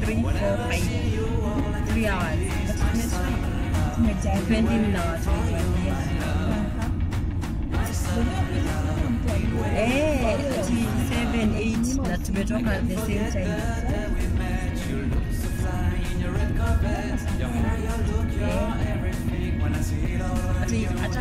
Three, four, five. Three hours. 20 minutes. Eh, ati 7, 8 na tumetoka at the same time.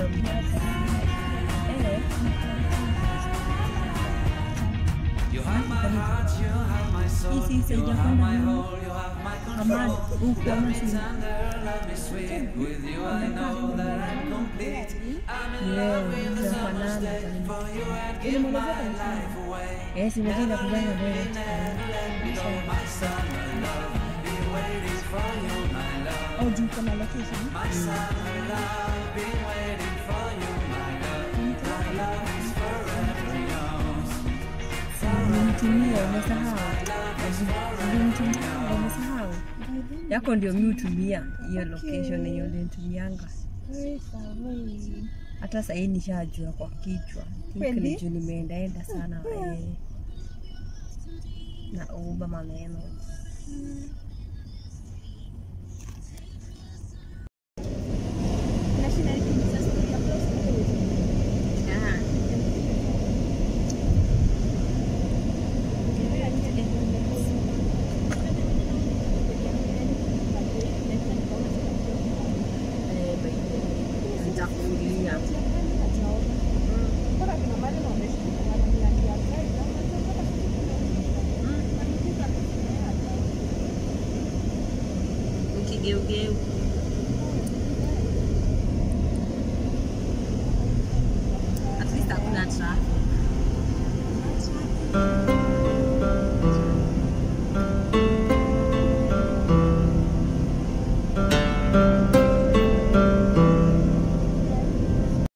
You have my heart, you have my soul, you have my whole, you have my control. Love me tender, love me sweet. With you I know that I'm complete. I'm in love with the zinafanana day. For you I'd give my life away. Eh, si Never let me go, my summer love. Been waiting for you, my love. Oh, juu kuna location. My summer love, been waiting Ulimtumia, umesahau. Ulimtumia, umesahau. Yako ndio mi hutumia hiyo location yenye ulinitumianga. Hata sahii nishajua kwa kichwa. Juu nimeendaenda sana eh, na uba maneno. give, give. At least I'm not try.